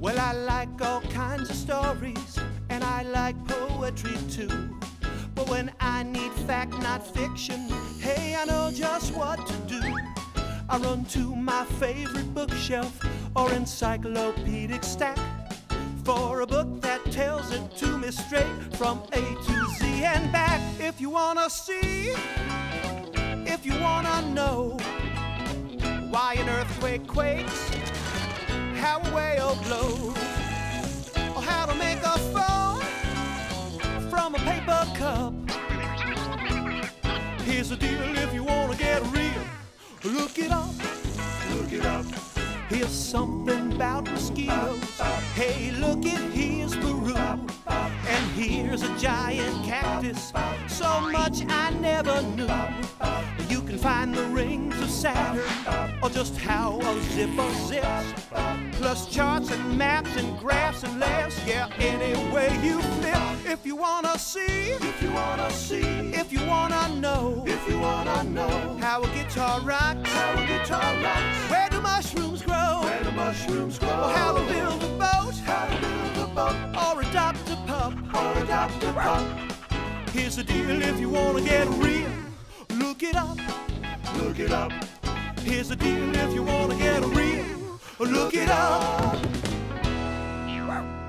Well, I like all kinds of stories, and I like poetry too. But when I need fact, not fiction, hey, I know just what to do. I run to my favorite bookshelf or encyclopedic stack for a book that tells it to me straight from A to Z and back. If you wanna see, if you wanna know why an earthquake quakes, how a whale blows, or how to make a phone from a paper cup. Here's the deal if you wanna get real, look it up, look it up. Here's something about mosquitoes. Hey, look it, here's Peru. And here's a giant cactus. So much I never knew. Just how a zipper zips. Plus charts and maps and graphs and layers. Yeah, any way you flip. If you wanna see, if you wanna see, if you wanna know, if you wanna know how a guitar rocks, how a guitar rocks. Where do mushrooms grow? Where do mushrooms grow? Or how to build a boat, how to build a boat, or adopt a pup, or adopt a pup. Here's the deal if you wanna get real, look it up, look it up. Here's the deal if you wanna get a real, look it up.